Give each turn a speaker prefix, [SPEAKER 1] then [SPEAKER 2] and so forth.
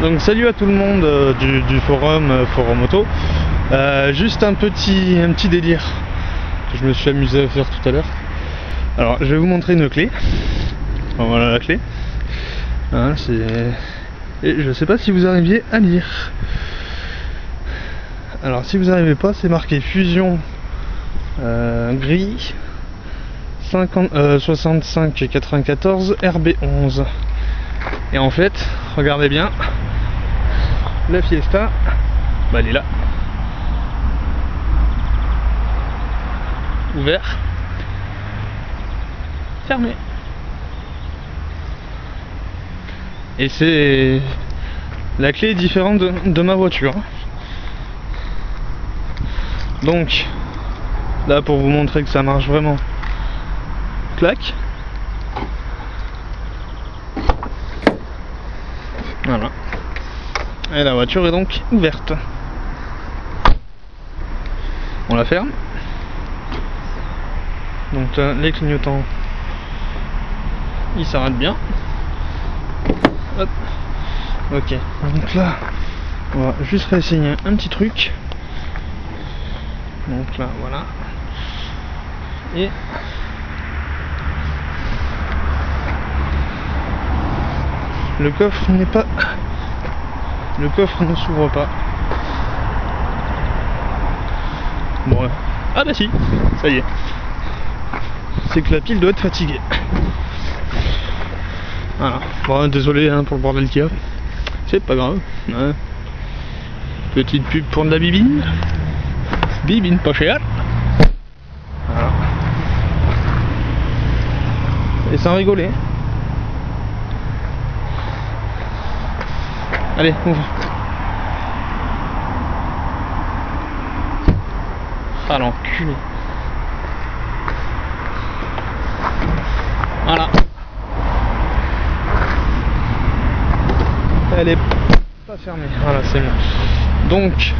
[SPEAKER 1] Donc salut à tout le monde euh, du, forum euh, Forum Auto. Euh, juste un petit, délire que je me suis amusé à faire tout à l'heure. Alors je vais vous montrer une clé. Voilà la clé. Hein. Et je sais pas si vous arriviez à lire. Alors si vous n'arrivez pas, c'est marqué fusion gris 50, euh, 65 94 RB11. Et en fait, regardez bien, la Fiesta, bah elle est là. Ouvert. Fermé. Et c'est... La clé est différente de, ma voiture. Donc, là pour vous montrer que ça marche vraiment. Clac. Voilà. Et la voiture est donc ouverte. On la ferme. Donc là, les clignotants, ils s'arrêtent bien. Hop. Ok. Donc là, on va juste réessayer un petit truc. Donc là, voilà. Et le coffre n'est pas. Le coffre ne s'ouvre pas. Bon. Ah bah si, ça y est. C'est que la pile doit être fatiguée. Voilà. Bon, désolé hein, pour le bordel qu'il y a. C'est pas grave. hein. Petite pub pour de la bibine. Bibine pas. Voilà. Et sans rigoler. Allez, ouvre. Ah l'enculé. Voilà. Elle est pas fermée. Voilà, c'est mieux. Donc,